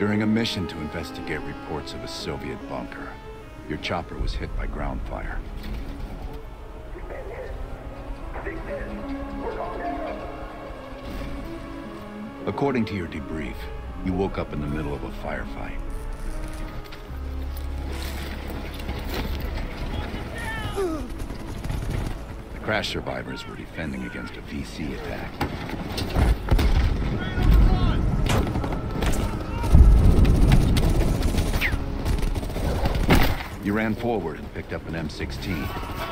During a mission to investigate reports of a Soviet bunker, your chopper was hit by ground fire. According to your debrief, you woke up in the middle of a firefight. The crash survivors were defending against a VC attack. You ran forward and picked up an M16.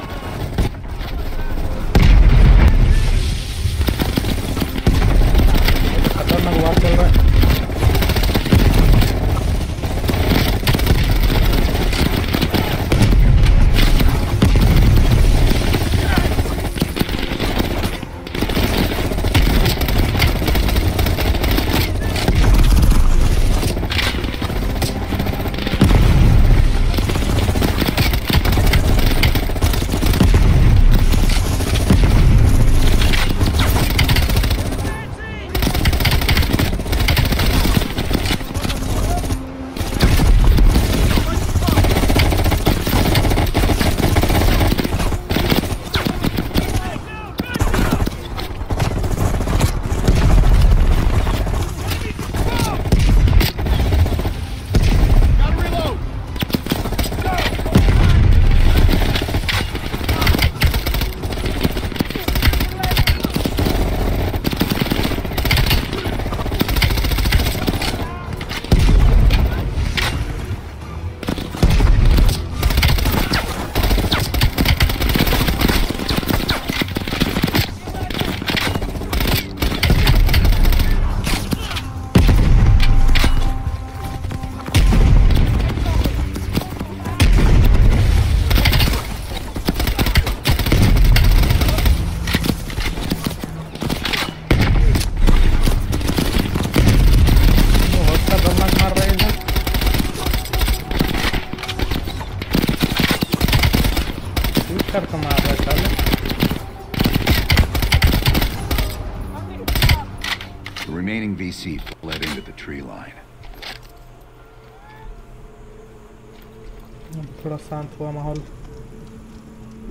sabe? The remaining VC fled into the tree line.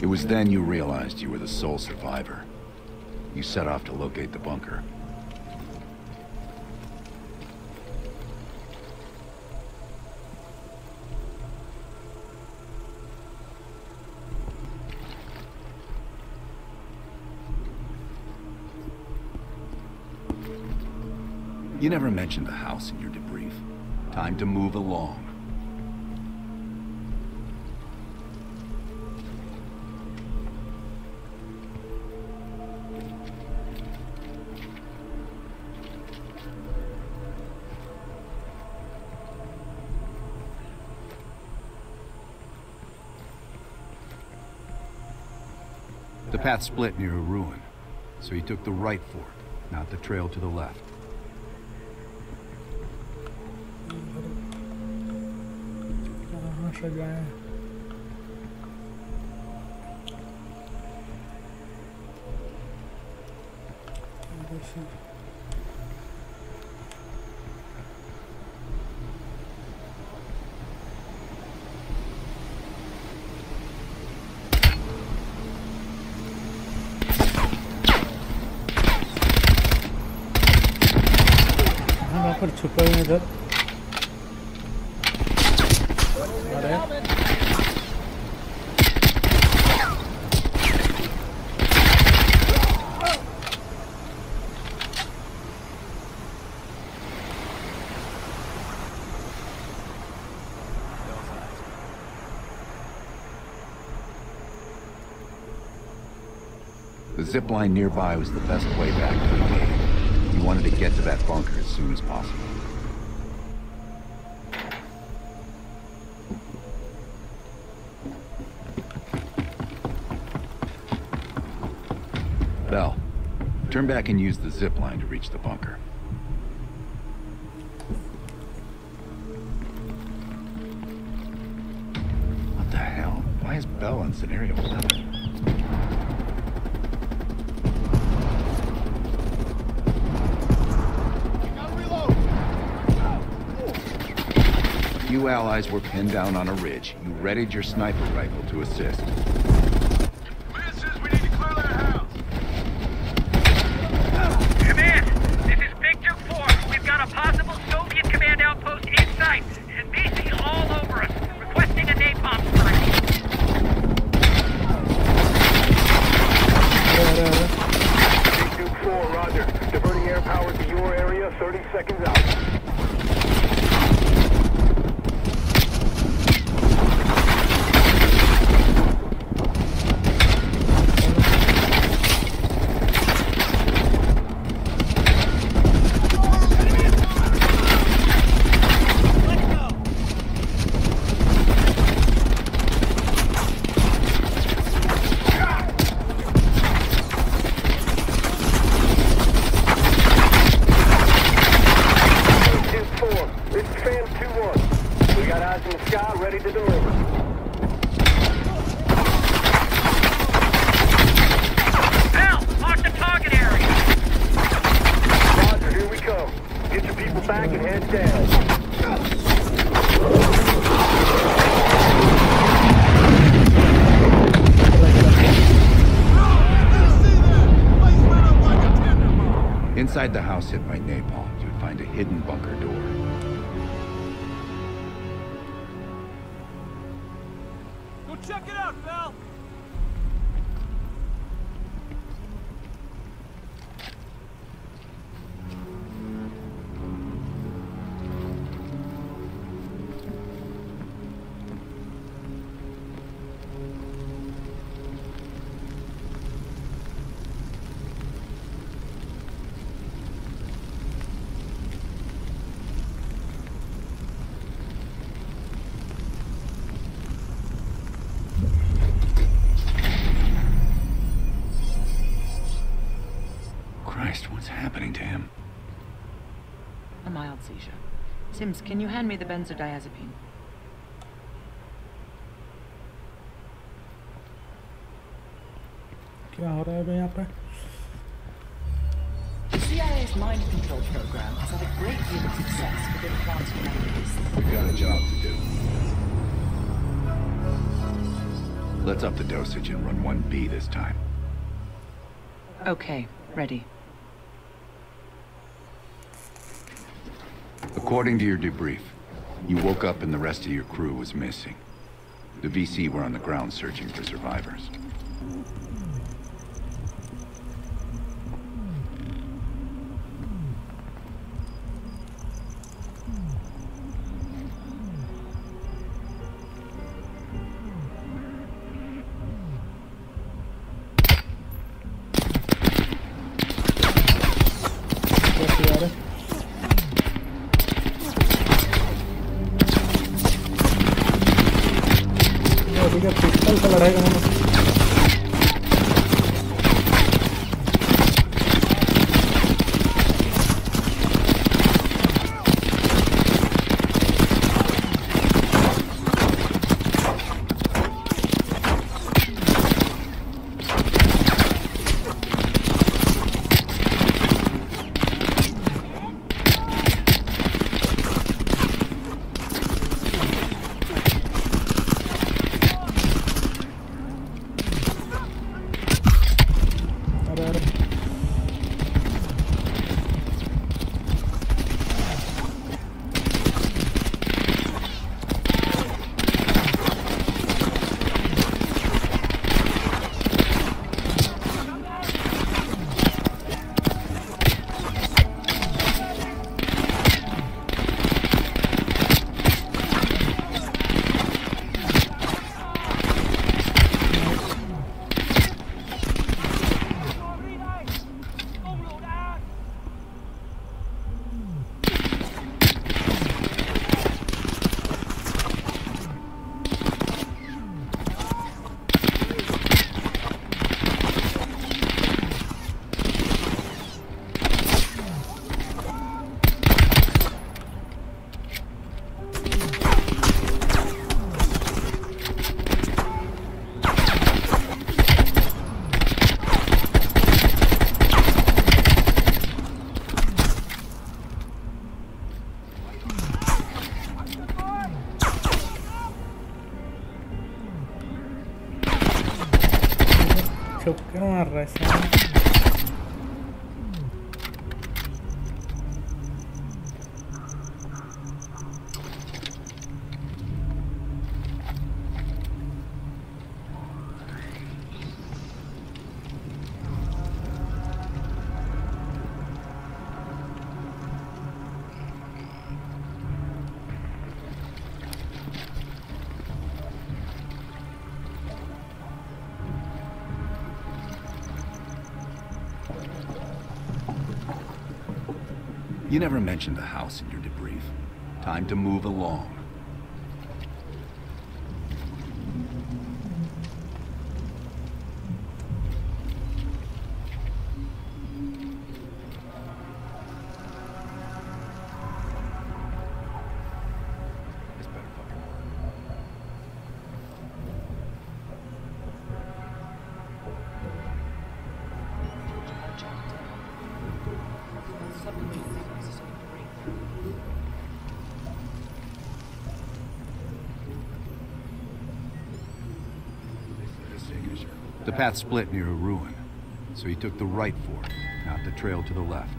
It was then you realized you were the sole survivor. You set off to locate the bunker. You never mentioned the house in your debrief. Time to move along. The path split near a ruin, so he took the right fork, not the trail to the left. Parts जाए हाँ, पर छुपा हुए इधर। The line nearby was the best way back to the cave. You wanted to get to that bunker as soon as possible. Bell, turn back and use the zip line to reach the bunker. What the hell? Why is Bell on scenario 11? Few allies were pinned down on a ridge, you readied your sniper rifle to assist. what's happening to him? A mild seizure. Sims, can you hand me the benzodiazepine? क्या हो रहा है बे यहाँ पे The CIA's mind control program has had a great deal of success within quantum memories. We've got a job to do. Let's up the dosage and run 1B this time. Okay, ready. According to your debrief, you woke up and the rest of your crew was missing. The VC were on the ground searching for survivors. ठीक है pistol से तो लड़ाई का You never mentioned the house in your debrief. Time to move along. Path split near a ruin, so he took the right fork, not the trail to the left.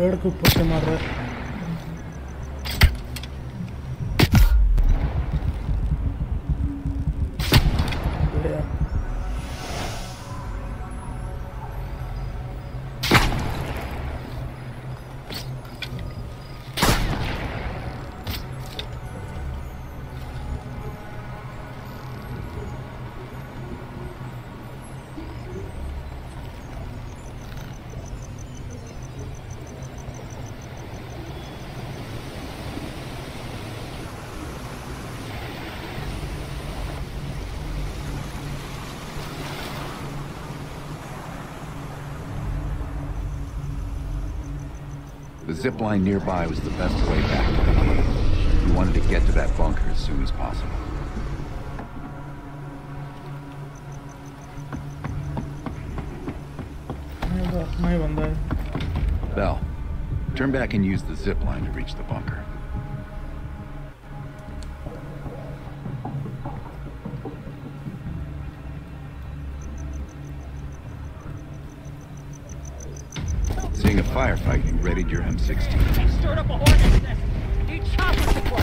पेड़ के ऊपर मार रहा है। Zipline nearby was the best way back. We wanted to get to that bunker as soon as possible. Bell, turn back and use the zipline to reach the bunker. Seeing a firefight raided your M16. They stirred up a hornet's nest. Need chopper support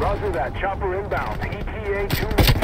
Roger that. Chopper inbound. ETA 2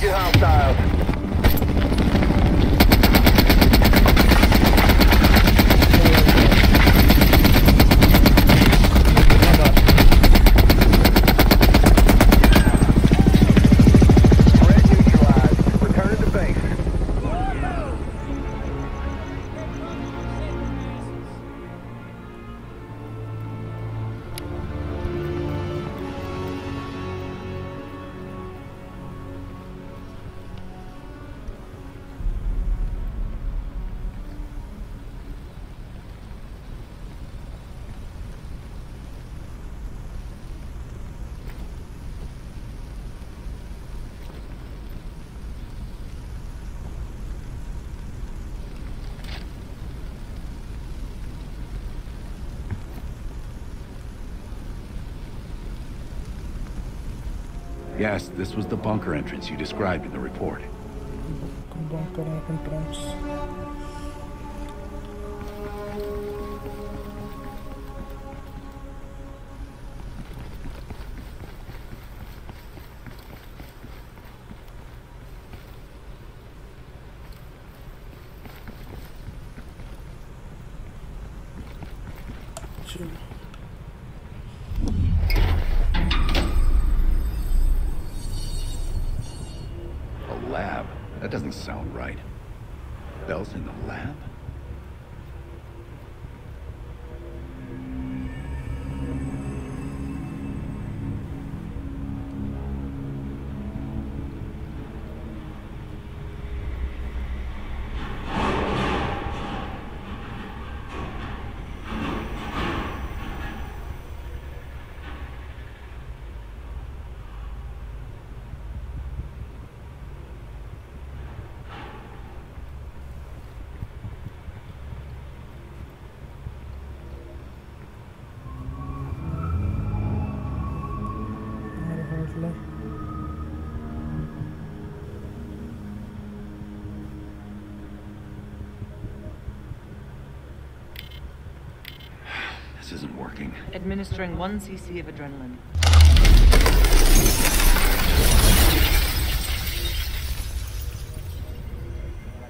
Engaging hostiles. This was the bunker entrance you described in the report. bunker entrance. Doesn't sound right. Bell's in the lab? This isn't working. Administering 1 cc of adrenaline.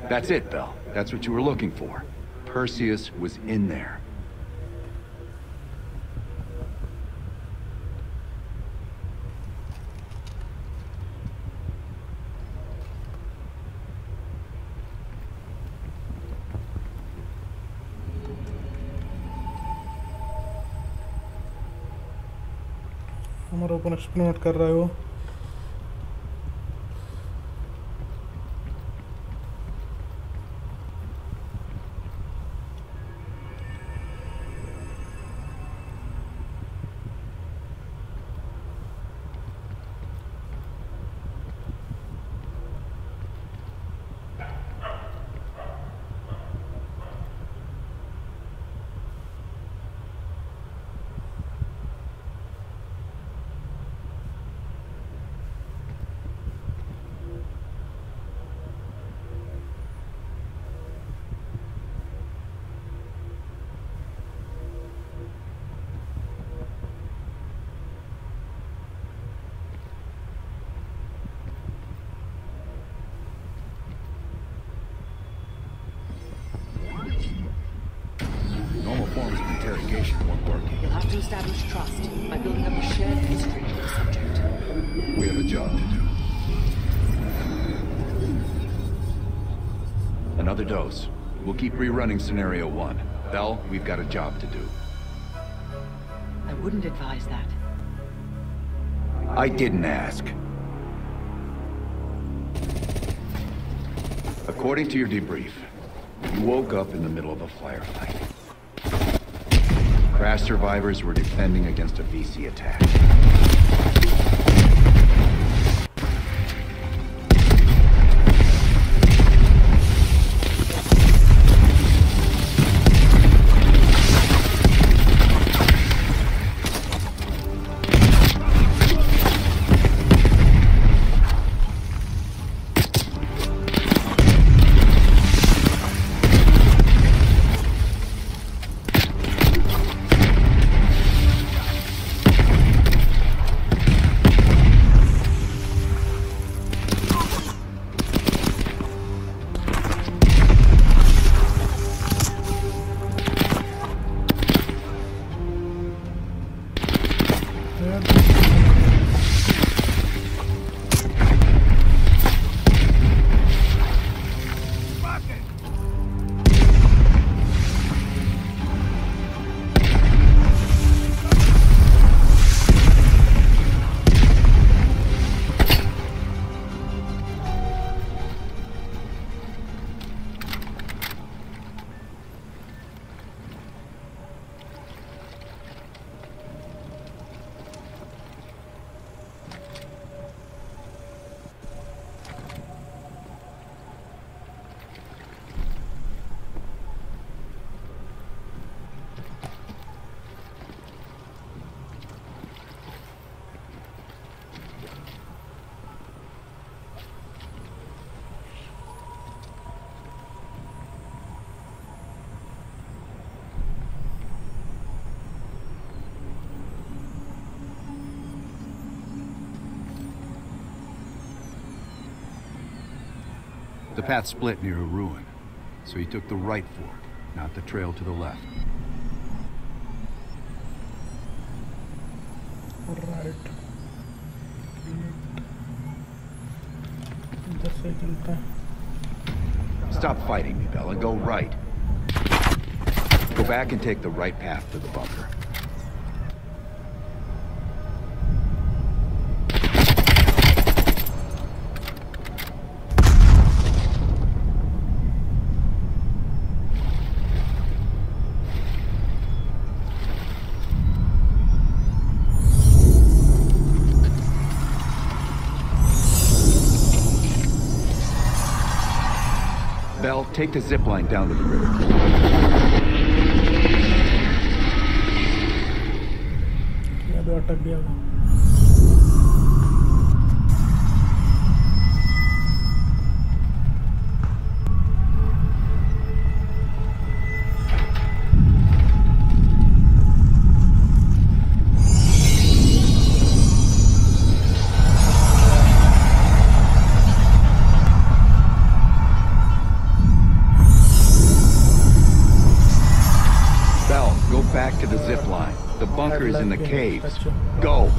That's it, Bell. That's what you were looking for. Perseus was in there. Explore कर रहे है। Establish trust by building up a shared history with the subject. We have a job to do. Another dose. We'll keep rerunning scenario one. Bell, we've got a job to do. I wouldn't advise that. I didn't ask. According to your debrief, you woke up in the middle of a firefight. Crash survivors were defending against a VC attack. The path split near a ruin, so he took the right fork, not the trail to the left. Right. Stop fighting me, Bella. Go right. Go back and take the right path to the bump. Take the zip line down to the river. To the zip line. The bunker is in the caves. Go!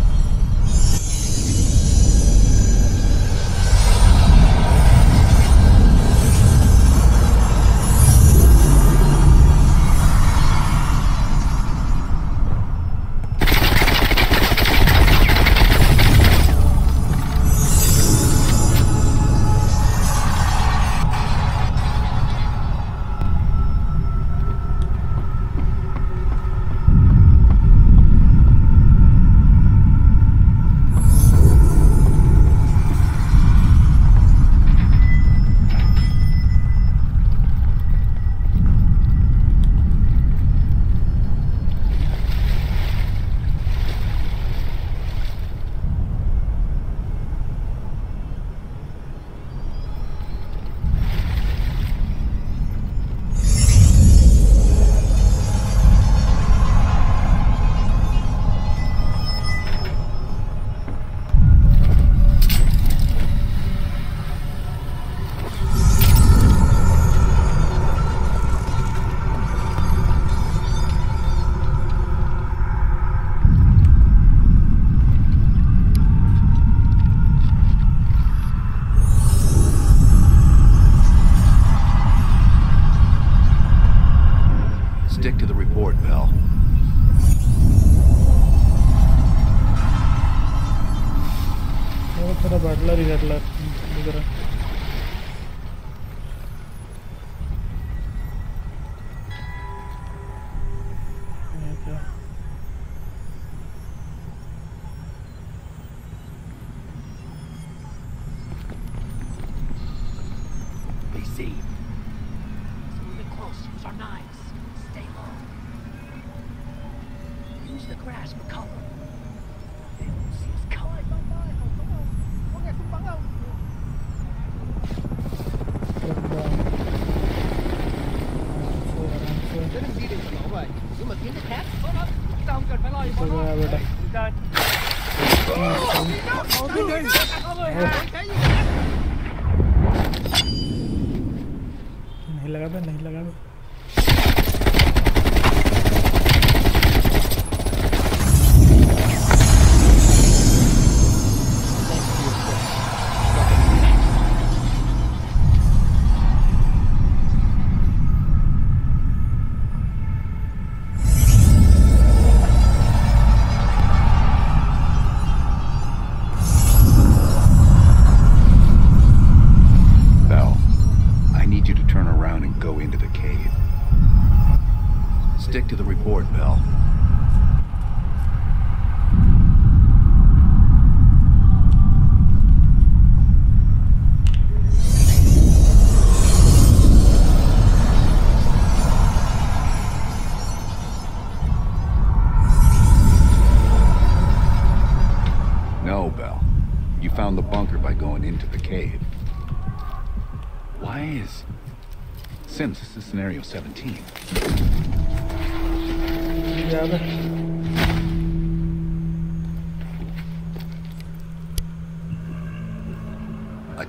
See. Stick to the report, Bell. No, Bell. You found the bunker by going into the cave. Why is... Sims, this is scenario 17. A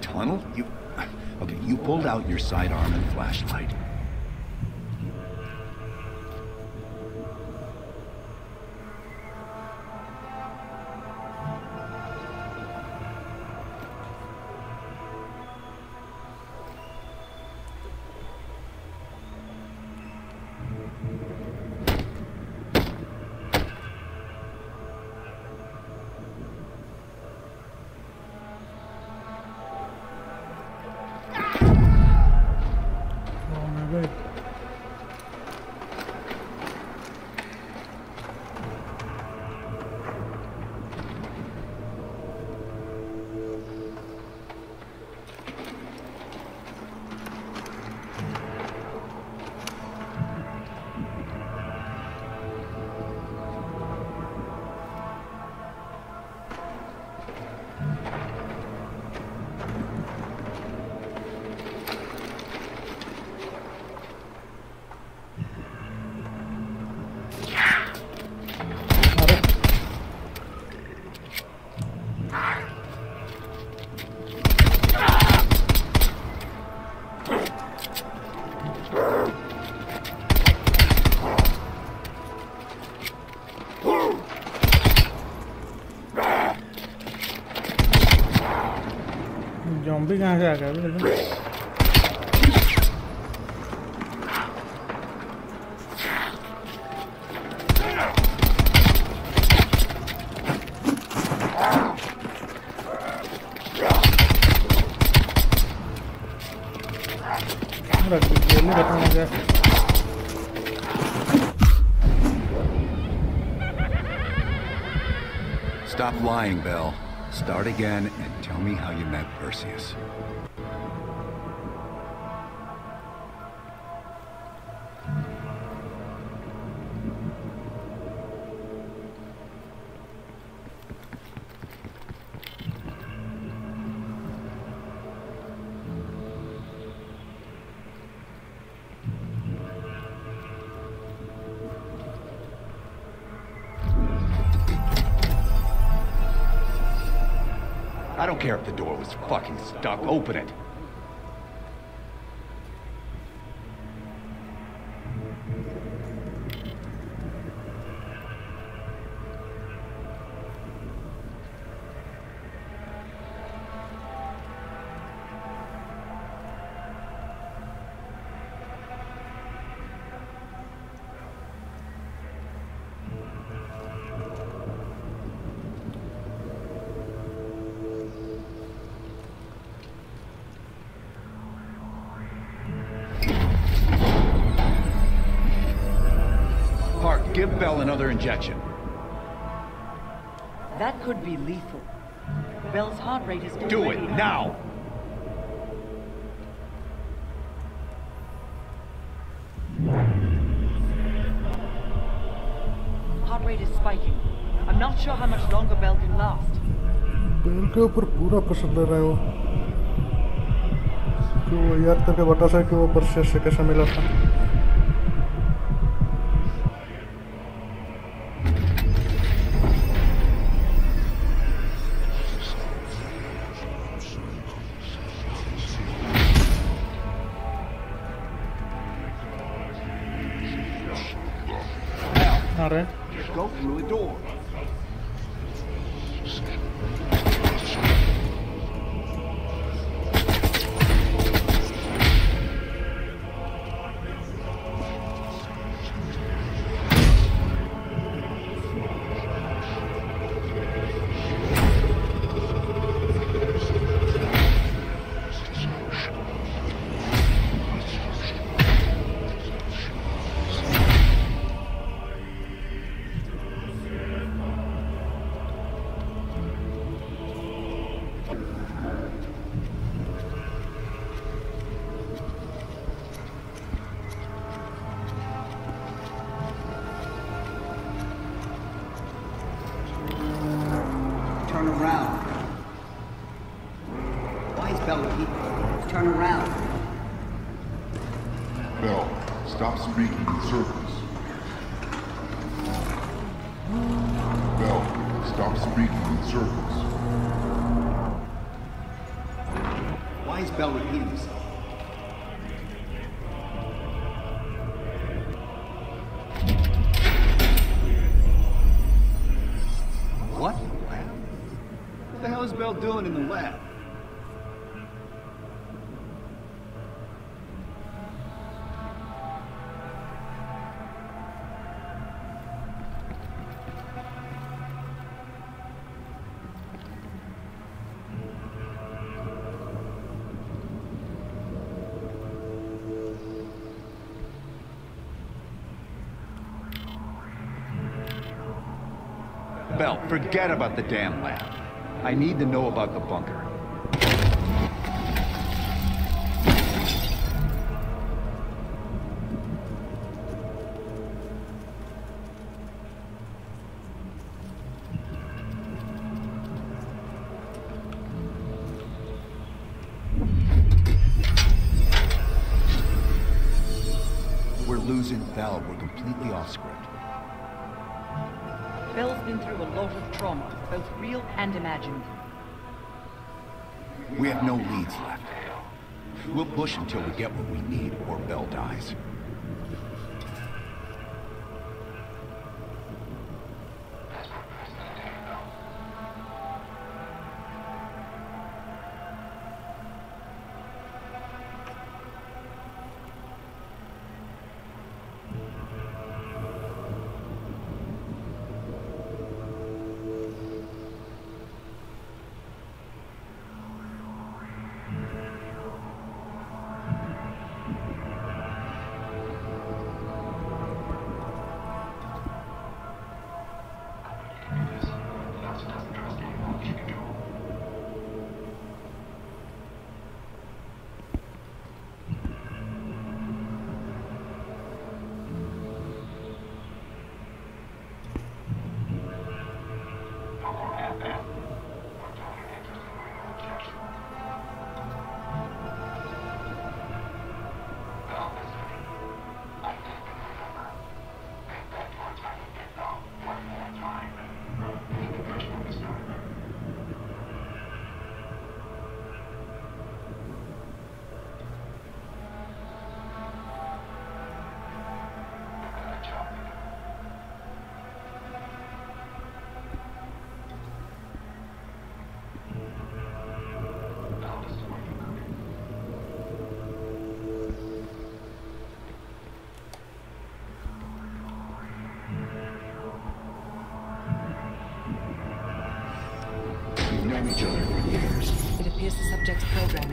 tunnel? You... Okay, you pulled out your sidearm and flashlight. Zombie कहाँ से आ गया अभी लेकिन रख दीजिए नहीं खत्म हो गया Stop lying, Bell. Start again and tell me how you met Perseus. Don't care if the door was fucking stuck. Open it. Bell another injection. That could be lethal. Bell's heart rate is Do already it high. now. Heart rate is spiking. I'm not sure how much longer Bell can last. पेड़ के ऊपर पूरा pressure दे रहा है वो तो वो याद करके बता सके कि वो प्रेशर से कैसा मिला था hell is Bell doing in the lab? Bell, forget about the damn lab. I need to know about the bunker. We're losing Bell. We're completely off script. Bell's been through a lot of trauma, both real and imagined. We have no leads left. We'll push until we get what we need, or Bell dies.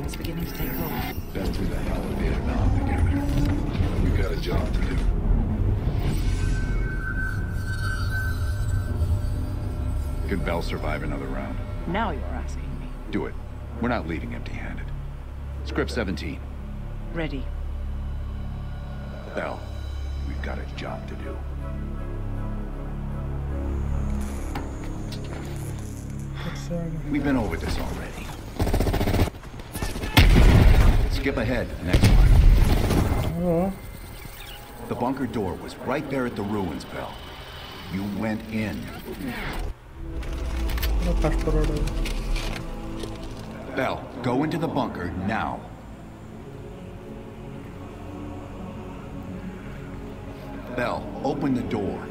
Programming is beginning to take hold. Been through the hell of Vietnam together. We got a job to do. Could Bell survive another round? Now you're asking me. Do it. We're not leaving empty-handed. Script 17. Ready. Bell, we've got a job to do. We've been over this already. Skip ahead, next one. Ó, The bunker door was right there at the ruins, Bell. You went in. Bell, go into the bunker now. Bell, open the door.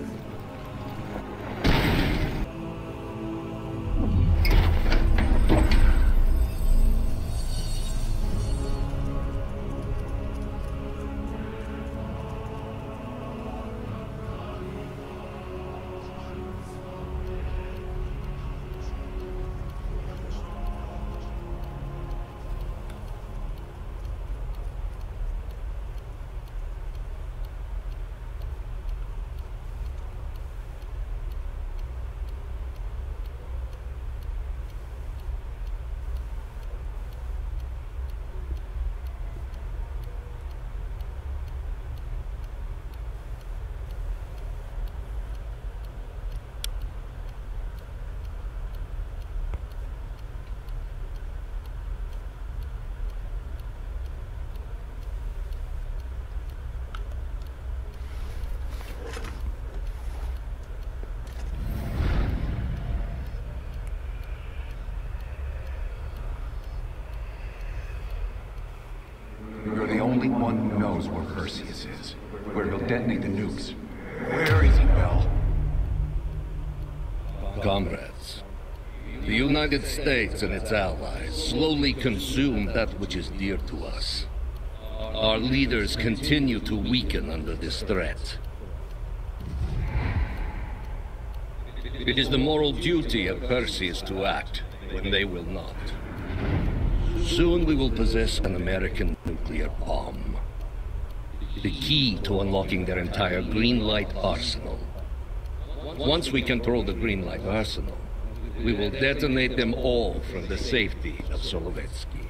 Someone knows where Perseus is. Where he'll detonate the nukes. Where is he, Bell? Comrades, the United States and its allies slowly consume that which is dear to us. Our leaders continue to weaken under this threat. It is the moral duty of Perseus to act when they will not. Soon we will possess an American nuclear bomb. The key to unlocking their entire green light arsenal. Once we control the green light arsenal, we will detonate them all from the safety of Solovetsky.